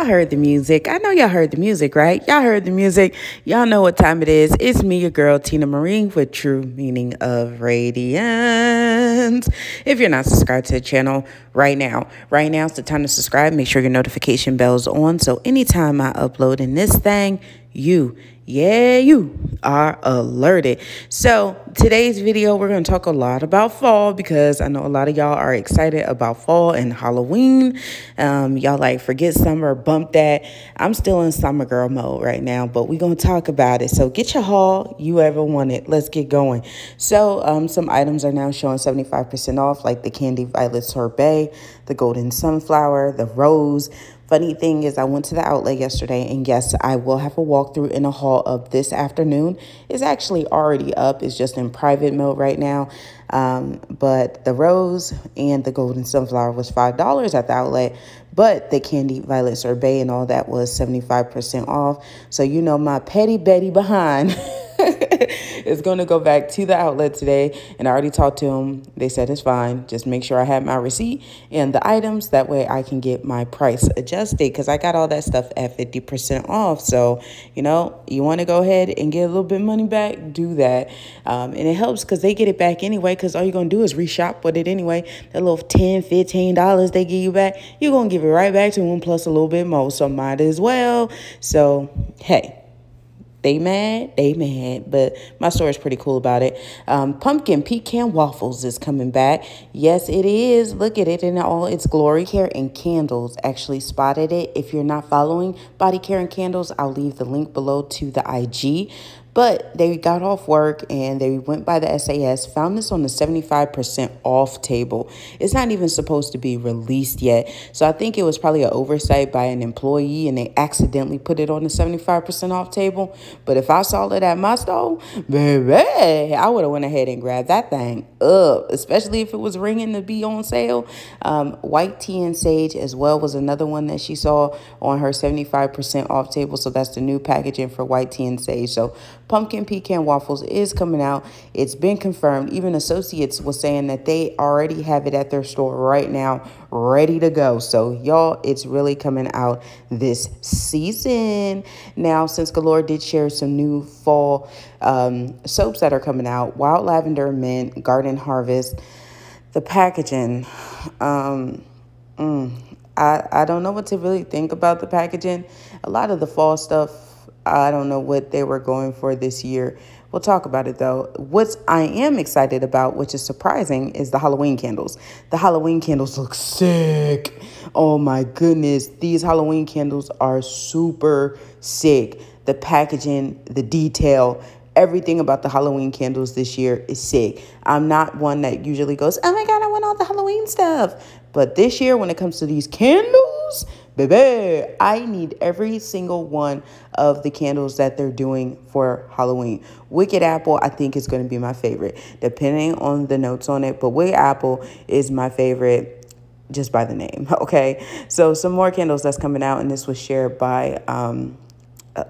Y'all heard the music. I know y'all heard the music, right? Y'all heard the music. Y'all know what time it is. It's me, your girl, Tina Marie, with True Meaning of Radiance. If you're not subscribed to the channel right now, right now is the time to subscribe. Make sure your notification bell's on. So anytime I upload in this thing, you yeah, you are alerted. So, today's video, we're going to talk a lot about fall because I know a lot of y'all are excited about fall and Halloween. Um, y'all like forget summer, bump that. I'm still in summer girl mode right now, but we're going to talk about it. So, get your haul you ever wanted. Let's get going. So, um, some items are now showing 75% off, like the Candy Violet Sorbet, the Golden Sunflower, the Rose Funny thing is, I went to the outlet yesterday, and yes, I will have a walkthrough in a haul of this afternoon. It's actually already up, it's just in private mode right now. Um, but the rose and the golden sunflower was $5 at the outlet, but the candy violet sorbet and all that was 75% off. So, you know, my petty Betty behind. is going to go back to the outlet today. And I already talked to them. They said it's fine. Just make sure I have my receipt and the items. That way I can get my price adjusted because I got all that stuff at 50% off. So, you know, you want to go ahead and get a little bit money back, do that. Um, and it helps because they get it back anyway because all you're going to do is reshop with it anyway. That little 10 $15 they give you back, you're going to give it right back to them plus a little bit more. So might as well. So, hey they mad, they mad, but my store is pretty cool about it. Um, pumpkin pecan waffles is coming back. Yes, it is. Look at it in all its glory. Care and Candles actually spotted it. If you're not following Body Care and Candles, I'll leave the link below to the IG. But they got off work and they went by the SAS, found this on the 75% off table. It's not even supposed to be released yet. So I think it was probably an oversight by an employee and they accidentally put it on the 75% off table. But if I saw it at my store, baby, I would have went ahead and grabbed that thing up, especially if it was ringing to be on sale. Um, White Tea and Sage as well was another one that she saw on her 75% off table. So that's the new packaging for White Tea and Sage. So pumpkin pecan waffles is coming out. It's been confirmed. Even associates was saying that they already have it at their store right now, ready to go. So y'all, it's really coming out this season. Now, Scents Galore did share some new fall um, soaps that are coming out, Wild Lavender Mint, Garden Harvest, the packaging, um, mm, I, I don't know what to really think about the packaging. A lot of the fall stuff I don't know what they were going for this year. We'll talk about it though. What I am excited about, which is surprising, is the Halloween candles. The Halloween candles look sick. Oh my goodness. These Halloween candles are super sick. The packaging, the detail, everything about the Halloween candles this year is sick. I'm not one that usually goes, oh my God, I want all the Halloween stuff. But this year, when it comes to these candles, baby, I need every single one of the candles that they're doing for Halloween. Wicked Apple, I think, is going to be my favorite, depending on the notes on it. But Wicked Apple is my favorite just by the name. Okay. So, some more candles that's coming out, and this was shared by. Um,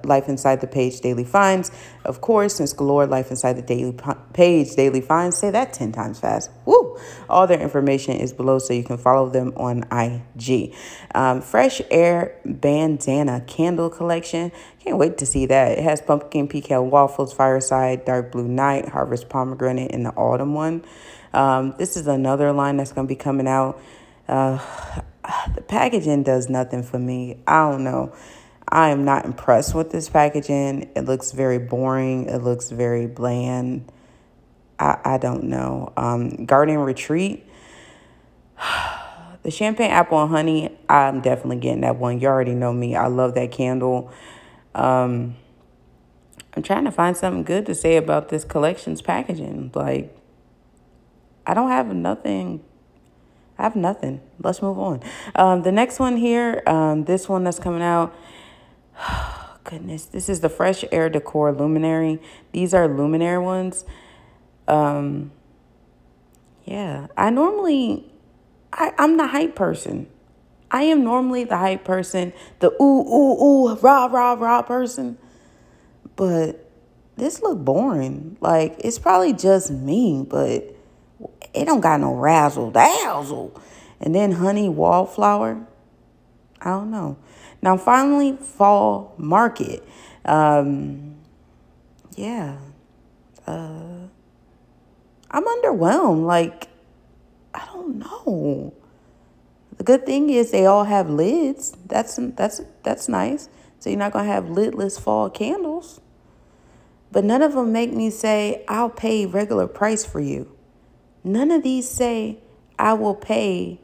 Life Inside the Page Daily Finds. Of course, Scents Galore Life Inside the Daily Page Daily Finds, say that 10 times fast. Woo! All their information is below so you can follow them on IG. Um, Fresh Air Bandana Candle Collection. Can't wait to see that. It has pumpkin pecan waffles, fireside, dark blue night, harvest pomegranate, and the autumn one. Um, this is another line that's going to be coming out. Uh, the packaging does nothing for me. I don't know. I am not impressed with this packaging. It looks very boring. It looks very bland. I, I don't know. Um, Garden Retreat. The champagne apple and honey, I'm definitely getting that one. You already know me. I love that candle. Um, I'm trying to find something good to say about this collection's packaging. Like, I don't have nothing. I have nothing. Let's move on. Um, the next one here, um, this one that's coming out goodness, this is the Fresh Air Decor Luminary. These are luminary ones. Um, yeah, I normally, I, I'm the hype person. I am normally the hype person, the ooh, ooh, ooh, rah, rah, rah person. But this look boring. Like, it's probably just me, but it don't got no razzle dazzle. And then honey wallflower. I don't know. Now, finally, fall market. Um, yeah. Uh, I'm underwhelmed. Like, I don't know. The good thing is they all have lids. That's that's that's nice. So you're not gonna have lidless fall candles. But none of them make me say I'll pay regular price for you. None of these say I will pay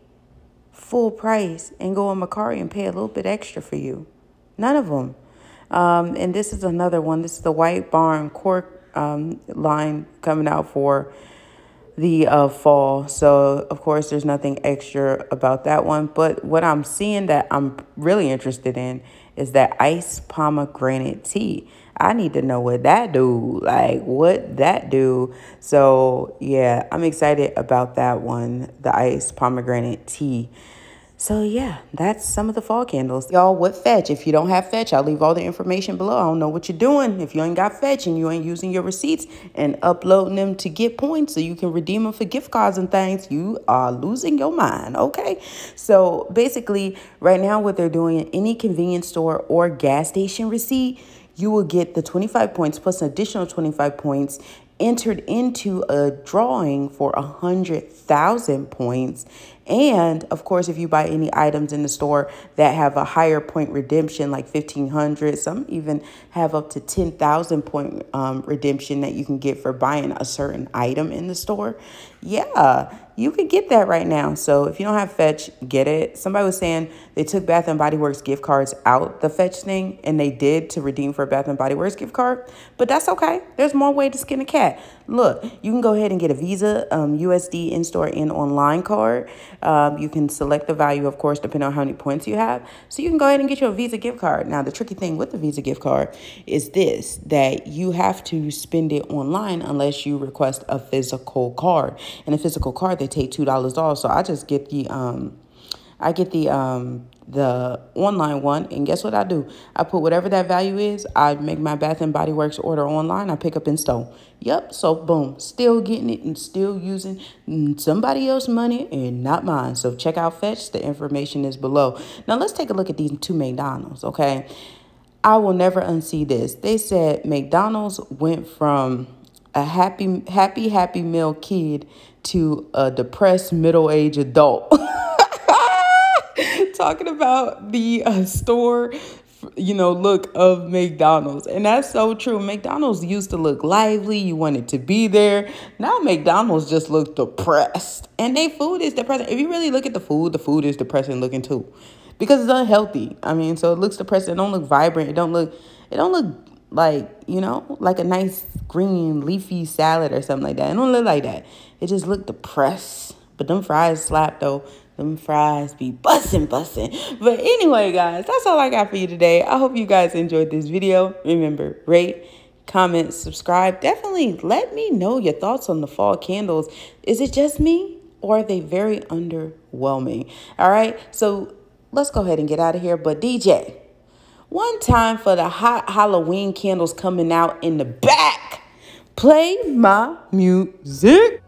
full price and go on Mercari and pay a little bit extra for you. None of them. Um, and this is another one. This is the White Barn cork um, line coming out for the uh, fall. So, of course, there's nothing extra about that one. But what I'm seeing that I'm really interested in is that ice pomegranate tea. I need to know what that do, like what that do. So, yeah, I'm excited about that one, the ice pomegranate tea. So yeah, that's some of the fall candles. Y'all, what fetch? If you don't have fetch, I'll leave all the information below. I don't know what you're doing. If you ain't got fetch and you ain't using your receipts and uploading them to get points so you can redeem them for gift cards and things, you are losing your mind, okay? So basically, right now what they're doing in any convenience store or gas station receipt, you will get the 25 points plus an additional 25 points entered into a drawing for a hundred thousand points and of course if you buy any items in the store that have a higher point redemption like 1500 some even have up to 10,000 point um, redemption that you can get for buying a certain item in the store yeah you could get that right now. So if you don't have Fetch, get it. Somebody was saying they took Bath and Body Works gift cards out the Fetch thing, and they did to redeem for a Bath and Body Works gift card. But that's okay. There's more way to skin a cat. Look, you can go ahead and get a Visa, um, USD in-store and online card. Um, you can select the value, of course, depending on how many points you have. So you can go ahead and get your Visa gift card. Now, the tricky thing with the Visa gift card is this, that you have to spend it online unless you request a physical card. And a physical card, they take $2 off. So I just get the, um, I get the, um, the online one and guess what I do? I put whatever that value is, I make my Bath and Body Works order online, I pick up in store. Yep, so boom, still getting it and still using somebody else's money and not mine. So check out Fetch, the information is below. Now let's take a look at these two McDonald's, okay? I will never unsee this. They said McDonald's went from a happy happy happy meal kid to a depressed middle-aged adult. talking about the uh, store you know, look of McDonald's. And that's so true. McDonald's used to look lively. You wanted to be there. Now McDonald's just look depressed. And their food is depressing. If you really look at the food, the food is depressing looking too. Because it's unhealthy. I mean, so it looks depressing. It don't look vibrant. It don't look it don't look like, you know, like a nice green leafy salad or something like that. It don't look like that. It just looked depressed. But them fries slap though. Them fries be bussin' bussin'. But anyway, guys, that's all I got for you today. I hope you guys enjoyed this video. Remember, rate, comment, subscribe. Definitely let me know your thoughts on the fall candles. Is it just me or are they very underwhelming? All right, so let's go ahead and get out of here. But DJ, one time for the hot Halloween candles coming out in the back, play my music.